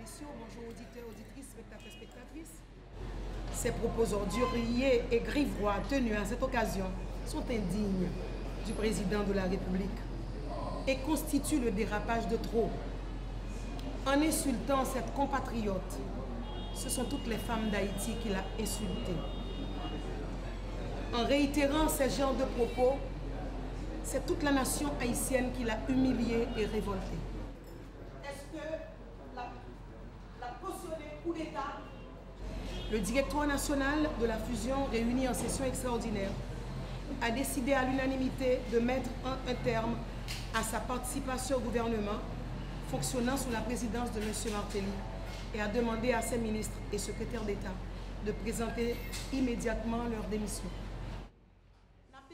bonjour auditeurs, auditrices, spectateurs, spectatrices. Ces propos orduriers et grivois tenus à cette occasion sont indignes du président de la République et constituent le dérapage de trop. En insultant cette compatriote, ce sont toutes les femmes d'Haïti qu'il a insultées. En réitérant ces genres de propos, c'est toute la nation haïtienne qu'il a humiliée et révoltée. le Directoire national de la fusion réuni en session extraordinaire a décidé à l'unanimité de mettre un, terme à sa participation au gouvernement fonctionnant sous la présidence de M. Martelly et a demandé à ses ministres et secrétaires d'État de présenter immédiatement leur démission. Parce